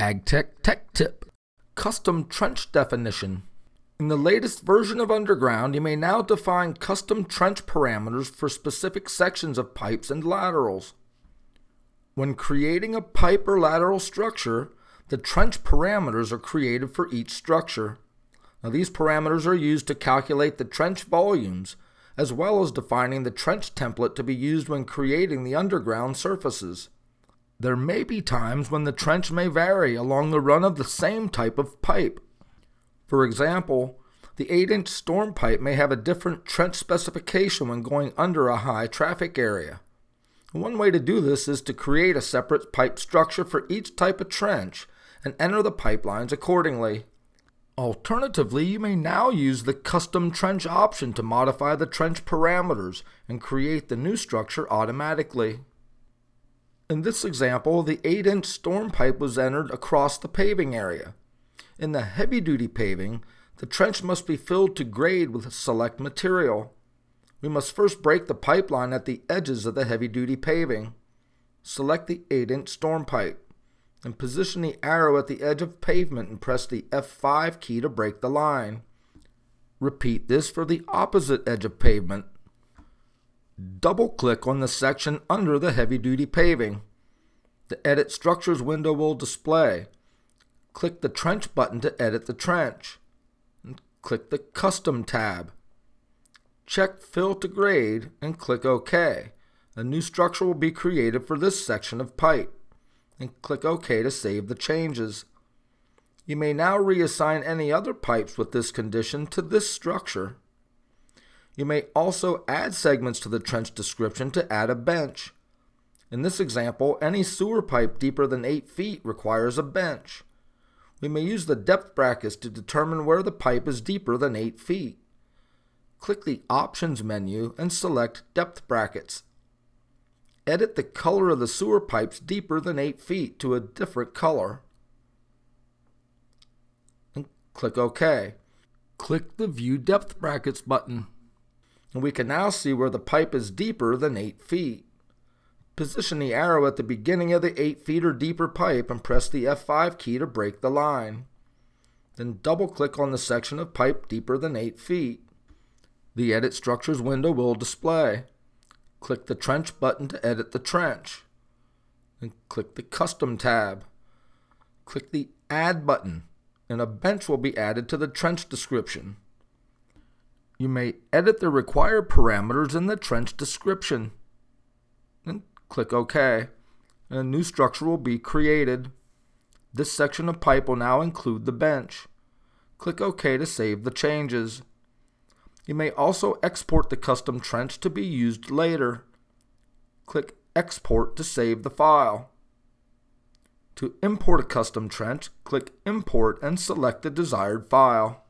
AGTEK Tech Tip Custom Trench Definition. In the latest version of Underground, you may now define custom trench parameters for specific sections of pipes and laterals. When creating a pipe or lateral structure, the trench parameters are created for each structure. Now, these parameters are used to calculate the trench volumes, as well as defining the trench template to be used when creating the underground surfaces. There may be times when the trench may vary along the run of the same type of pipe. For example, the 8 inch storm pipe may have a different trench specification when going under a high traffic area. One way to do this is to create a separate pipe structure for each type of trench and enter the pipelines accordingly. Alternatively, you may now use the custom trench option to modify the trench parameters and create the new structure automatically. In this example, the 8 inch storm pipe was entered across the paving area. In the heavy duty paving, the trench must be filled to grade with select material. We must first break the pipeline at the edges of the heavy duty paving. Select the 8 inch storm pipe and position the arrow at the edge of pavement and press the F5 key to break the line. Repeat this for the opposite edge of pavement double-click on the section under the heavy-duty paving. The Edit Structures window will display. Click the Trench button to edit the trench. And click the Custom tab. Check Fill to Grade and click OK. A new structure will be created for this section of pipe. And click OK to save the changes. You may now reassign any other pipes with this condition to this structure. You may also add segments to the trench description to add a bench. In this example, any sewer pipe deeper than 8 feet requires a bench. We may use the depth brackets to determine where the pipe is deeper than 8 feet. Click the Options menu and select Depth Brackets. Edit the color of the sewer pipes deeper than 8 feet to a different color. And click OK. Click the View Depth Brackets button and we can now see where the pipe is deeper than 8 feet. Position the arrow at the beginning of the 8 feet or deeper pipe and press the F5 key to break the line. Then double click on the section of pipe deeper than 8 feet. The Edit Structures window will display. Click the Trench button to edit the trench. Then click the Custom tab. Click the Add button and a bench will be added to the trench description. You may edit the required parameters in the trench description. And click OK. And a new structure will be created. This section of pipe will now include the bench. Click OK to save the changes. You may also export the custom trench to be used later. Click Export to save the file. To import a custom trench, click Import and select the desired file.